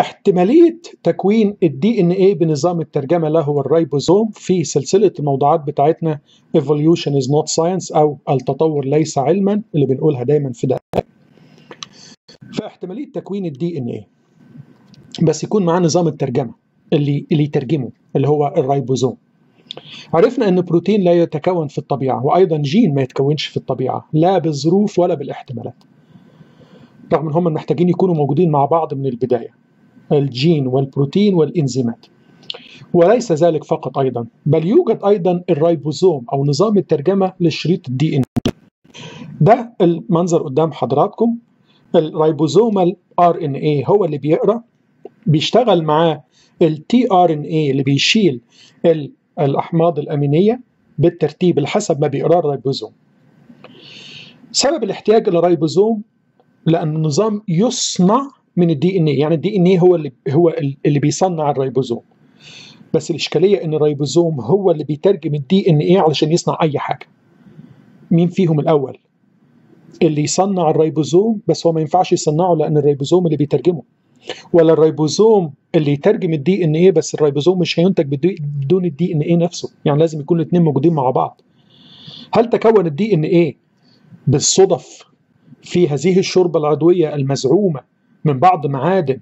احتمالية تكوين الدي ان إيه بنظام الترجمة اللي هو الريبوزوم في سلسلة الموضوعات بتاعتنا evolution is not science أو التطور ليس علما اللي بنقولها دايما في ده. فاحتمالية تكوين ال DNA بس يكون معاه نظام الترجمة اللي اللي يترجمه اللي هو الريبوزوم. عرفنا إن بروتين لا يتكون في الطبيعة وأيضا جين ما يتكونش في الطبيعة لا بالظروف ولا بالاحتمالات. رغم إن هم محتاجين يكونوا موجودين مع بعض من البداية. الجين والبروتين والإنزيمات. وليس ذلك فقط أيضا بل يوجد أيضا الريبوزوم أو نظام الترجمة لشريط ال DNA ده المنظر قدام حضراتكم. ال ribosomal RNA هو اللي بيقرأ بيشتغل معاه ال tRNA اللي بيشيل الأحماض الأمينية بالترتيب حسب ما بيقراه الريبوزوم. سبب الاحتياج للريبوزوم لأن النظام يصنع من ال DNA يعني ال DNA هو اللي هو اللي بيصنع الريبوزوم. بس الإشكالية إن الريبوزوم هو اللي بيترجم ال DNA علشان يصنع أي حاجة. مين فيهم الأول؟ اللي يصنع الريبوزوم بس هو ما ينفعش يصنعه لأن الريبوزوم اللي بيترجمه. ولا الريبوزوم اللي يترجم ال DNA بس الريبوزوم مش هينتج بدون ال DNA نفسه. يعني لازم يكون الاثنين موجودين مع بعض. هل تكون الدي ان إيه بالصدف في هذه الشوربه العضوية المزعومة من بعض معادن.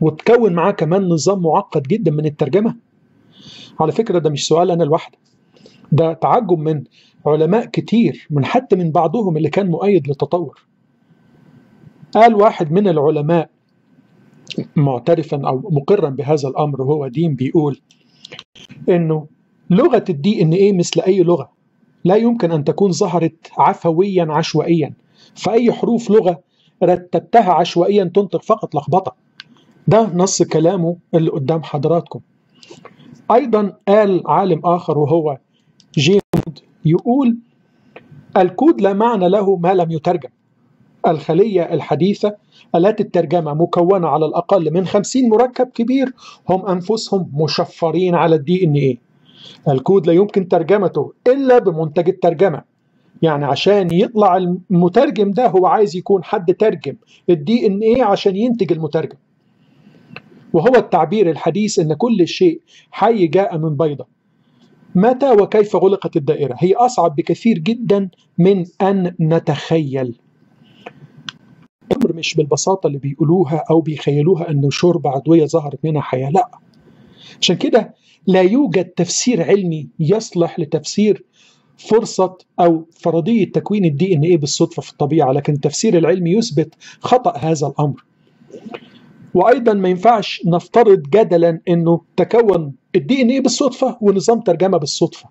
وتكون معاه كمان نظام معقد جدا من الترجمة. على فكرة ده مش سؤال أنا لوحدي. ده تعجب من علماء كتير من حتى من بعضهم اللي كان مؤيد للتطور. قال واحد من العلماء معترفا أو مقرا بهذا الأمر وهو دين بيقول إنه لغة ال DNA مثل أي لغة. لا يمكن أن تكون ظهرت عفويا عشوائيا. فأي حروف لغة رتبتها عشوائيا تنطق فقط لخبطة. ده نص كلامه اللي قدام حضراتكم. أيضا قال عالم آخر وهو جي مونود يقول الكود لا معنى له ما لم يترجم. الخلية الحديثة آلية الترجمة مكونة على الأقل من 50 مركب كبير هم أنفسهم مشفرين على ال DNA الكود لا يمكن ترجمته إلا بمنتج الترجمة. يعني عشان يطلع المترجم ده هو عايز يكون حد ترجم ال DNA عشان ينتج المترجم. وهو التعبير الحديث إن كل شيء حي جاء من بيضة. متى وكيف غلقت الدائرة؟ هي أصعب بكثير جدا من أن نتخيل. الأمر مش بالبساطة اللي بيقولوها أو بيخيلوها إنه شوربه عضويه ظهرت منها حياة لأ. عشان كده لا يوجد تفسير علمي يصلح لتفسير فرصة أو فرضية تكوين الدي إن إيه بالصدفة في الطبيعة لكن التفسير العلمي يثبت خطأ هذا الأمر. وأيضا ما ينفعش نفترض جدلا أنه تكون الدي إن إيه بالصدفة ونظام ترجمة بالصدفة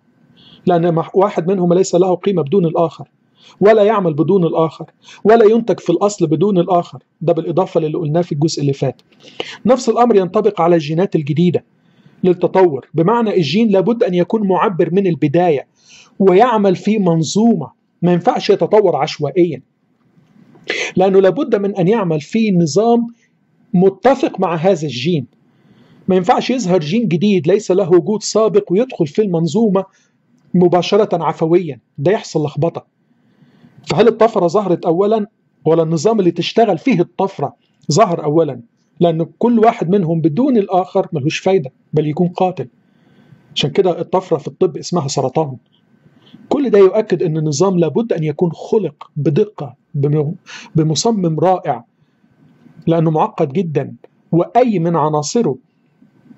لأن واحد منهم ليس له قيمة بدون الآخر ولا يعمل بدون الآخر ولا ينتج في الأصل بدون الآخر. ده بالإضافة للي قلناه في الجزء اللي فات. نفس الأمر ينطبق على الجينات الجديدة. للتطور. بمعنى الجين لابد أن يكون معبر من البداية ويعمل في منظومة ما ينفعش يتطور عشوائيا. لأنه لابد من أن يعمل في نظام متفق مع هذا الجين. ما ينفعش يظهر جين جديد ليس له وجود سابق ويدخل في المنظومة مباشرة عفويا. ده يحصل لخبطة. فهل الطفرة ظهرت أولا؟ ولا النظام اللي تشتغل فيه الطفرة ظهر أولا؟ لأن كل واحد منهم بدون الآخر ملوش فايدة بل يكون قاتل. عشان كده الطفرة في الطب اسمها سرطان. كل ده يؤكد أن النظام لابد أن يكون خلق بدقة بمصمم رائع لأنه معقد جدا وأي من عناصره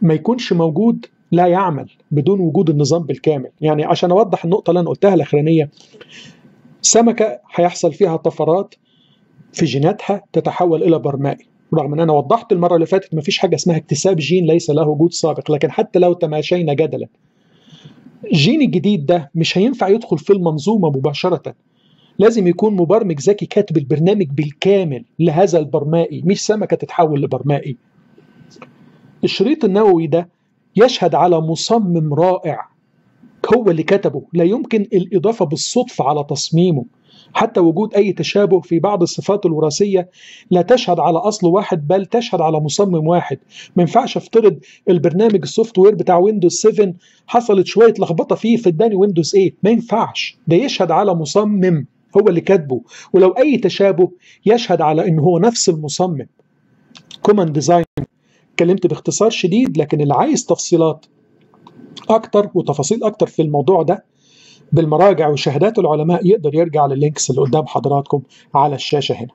ما يكونش موجود لا يعمل بدون وجود النظام بالكامل. يعني عشان أوضح النقطة اللي أنا قلتها الأخرانية سمكة هيحصل فيها طفرات في جيناتها تتحول إلى برمائي. رغم إن أنا وضحت المرة اللي فاتت مفيش حاجة اسمها اكتساب جين ليس له وجود سابق لكن حتى لو تماشينا جدلا الجين الجديد ده مش هينفع يدخل في المنظومة مباشرة. لازم يكون مبرمج ذكي كاتب البرنامج بالكامل لهذا البرمائي مش سمكة تتحول لبرمائي. الشريط النووي ده يشهد على مصمم رائع هو اللي كتبه. لا يمكن الإضافة بالصدفة على تصميمه. حتى وجود أي تشابه في بعض الصفات الوراثية لا تشهد على أصل واحد بل تشهد على مصمم واحد. ما ينفعش أفترض البرنامج ال software بتاع ويندوز 7 حصلت شوية لخبطة فيه فأداني ويندوز 8 ما ينفعش. ده يشهد على مصمم هو اللي كاتبه. ولو أي تشابه يشهد على إن هو نفس المصمم. common design اتكلمت باختصار شديد لكن اللي عايز تفصيلات أكتر وتفاصيل أكتر في الموضوع ده بالمراجع وشهادات العلماء يقدر يرجع لل links اللي قدام حضراتكم على الشاشة هنا.